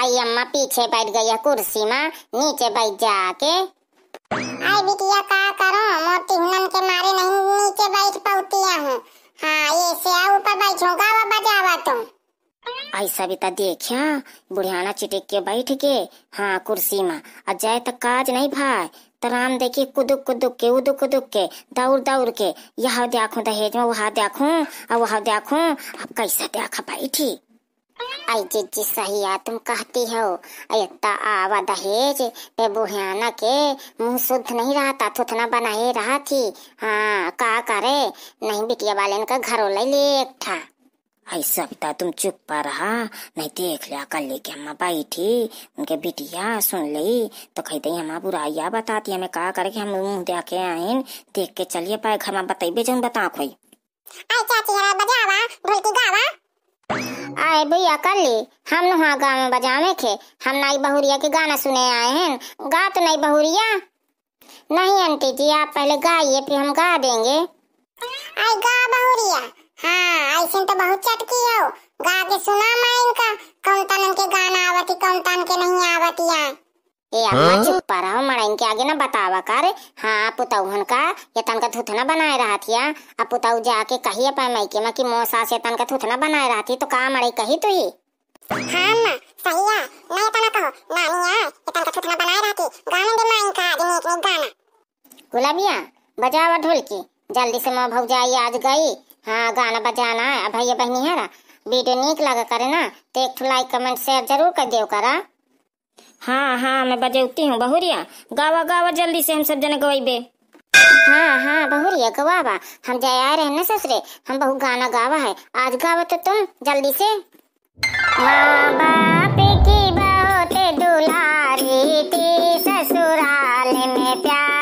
आई अम्मा पीछे बैठ गई है कुर्सी में नीचे बैठ जाके। आई बिटिया का करो? मोती हुनन के मारे नहीं नीचे बैठ पाती हूँ। हाँ ये से ऊपर बैठो गावा बजावा तुम आई सविता देखिया बुढ़ियाना चिटिक के बैठ के। हाँ कुर्सी में जाए तक काज नहीं भाई तो राम देखी कुदुक कुदुक के उदुक कुदुक के दौड़ दौड़ के। यहाँ देखूँ दहेज में वहाँ देखूँ और वहाँ देखूँ अब कैसा देखा बैठी? आई सही है तुम कहती हो। इतना आवा दहेज पे बुढ़ियाना के मुँह शुद्ध नहीं रहता थुथना बना ही रहा थी। हाँ का करे? नहीं बिटिया वाले का घरों ले ले एक था ऐसा बिता तुम चुप पा रहा नहीं देख लिया कल लेके अम्मा बैठी उनके बिटिया सुन ली तो कहते हमारा बुराइया बताती हमें का करे हम मुँह देखे आइन देख के चलिए पाए घर में बताइए जो बता कोई। आई चाची हरा बजावा ढोलकी गावा। आए भैया कर ली हम वहाँ गाँव में बजावे थे हम नाई बहुरिया के गाना सुने आए हैं। गा तो नहीं बहुरिया। नहीं आंटी जी, आप पहले गाइए, फिर हम गा देंगे। आई गा बहुरिया। हाँ ऐसे तो बहुत चटकी हो गा के सुना मैं इनका। कौन तन के गाना आवती, कौन तन के नहीं आवती है ए अम्मा चुप पर रहो मड़ाइन के आगे ना बतावा कर। हाँ पुतौहन का ये तन का थुथना बनाए रहा थी अब पुतौ जाके कही अपन में कि मोसा से तन का थुथना बनाए रहा थी तो का मड़ाई कही तू ही? हाँ सही है नहीं तना कहो नानी है ये तन का थुथना बनाए रहा थी गाने दे का आदमी एक एक गाना। गुलाबिया बजावा ढोलकी जल्दी से माँ भौजाई आज गई। हाँ गाना बजाना है भैया बहनी है ना वीडियो नीक लगा करे ना तो एक लाइक कमेंट शेयर ज़रूर कर देव करा। हाँ हाँ मैं बजौती हूँ। बहुरिया, गावा गावा, जल्दी से हम सब जने गवाइबे। हाँ हाँ बहुरिया, गवावा। हम जाए आ रहे हैं ना ससुरे? हम बहु गाना गावा है। आज गावा तो तुम, जल्दी से। माँ बाप की बहुत दुलारी थी ससुराल में प्यार।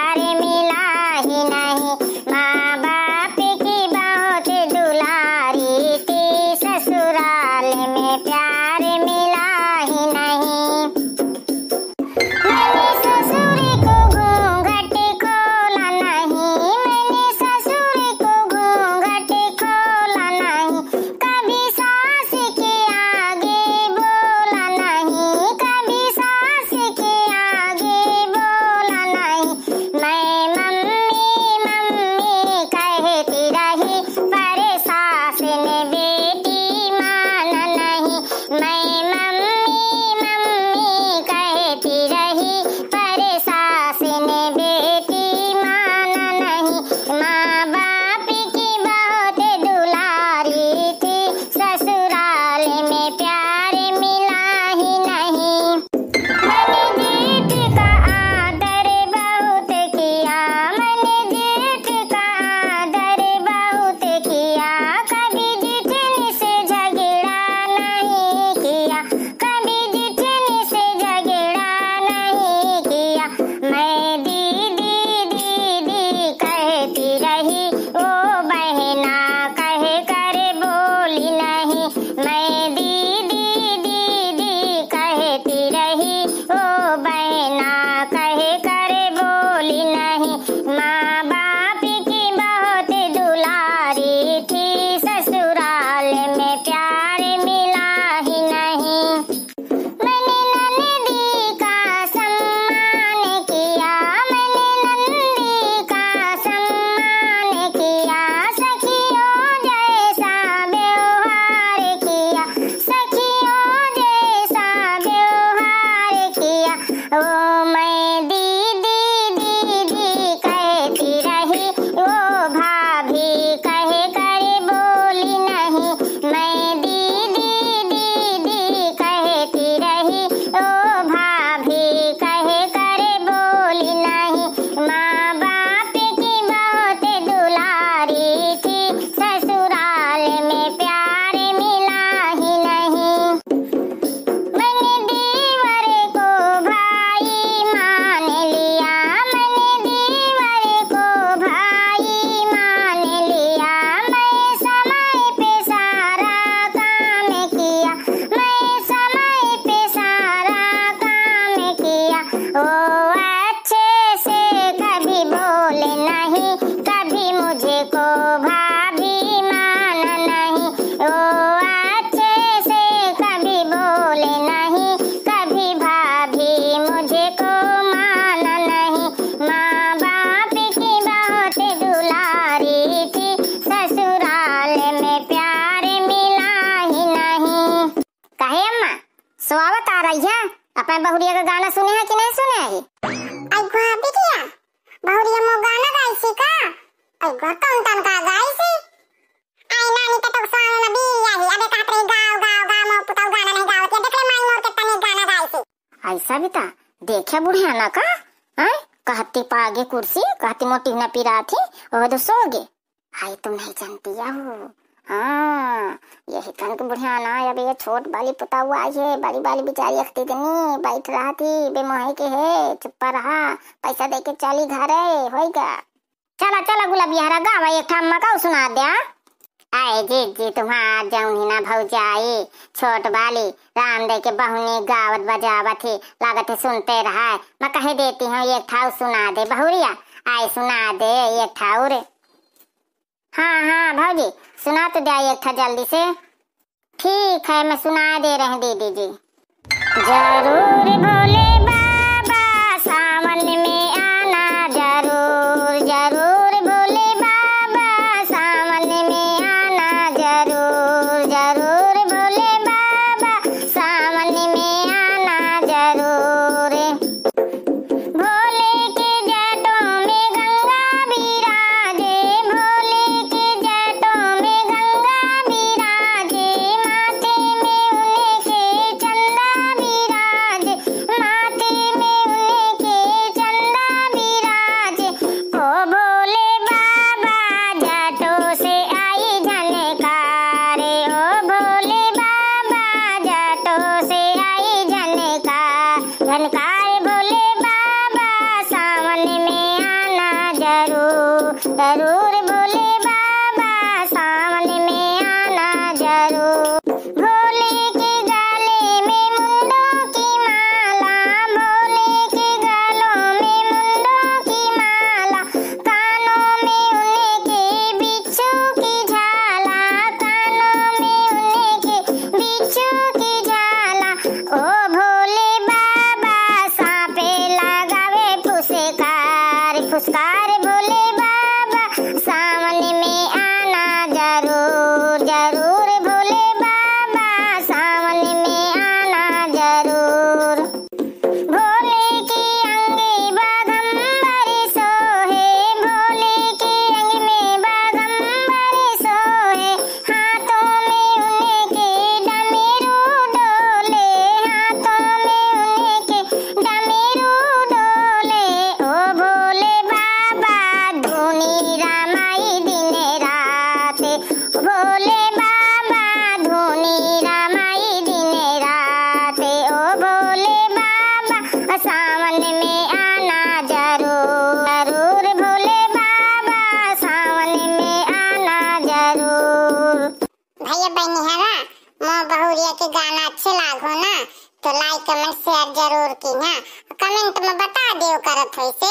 अपने बहुरिया का गाना सुने हैं कि नहीं सुने हैं आई गुआ बिटिया बहुरिया मो गाना गाई सी का। आई गुआ कौन तन का गाई सी? आई नानी के तो सॉन्ग में भी यही अबे कहत रही गाओ गाओ गाओ मो पुताऊ गाना नहीं गावत ये देख ले माई मोर के तने गाना गाई सी। ऐसा भी देखे बुढ़िया ना का? हैं? कहती पागे कुर्सी कहती मोटी न पिरा थी वो तो सो गे। आई तुम नहीं जानती या हो हाँ यही कन के बुढ़िया ना, अब ये छोट वाली पुता हुआ आई है बड़ी वाली बेचारी अखती दनी बैठ रहा थी बेमोहे के है, चुप्पा रहा, पैसा दे के चली घर है होएगा चला चला गुलाबी हरा गावा एक ठम्मा का सुना दिया आए जी जी तुम्हार जौनी ना भौजाई, छोट बाली, राम दे के बहुनी गावत बजावत थी लागत है सुनते रहा, मैं कह देती हूँ एक ठाव सुना दे बहुरिया, आए सुना दे एक ठाउर हाँ हाँ भाजी सुना तो दिया था जल्दी से। ठीक है, मैं सुना दे रहे दीदी जी। ज़रूर भोले बहुरिया के गाना अच्छे लागो ना तो लाइक कमेंट शेयर ज़रूर की ना कमेंट में बता दियो करत होइसे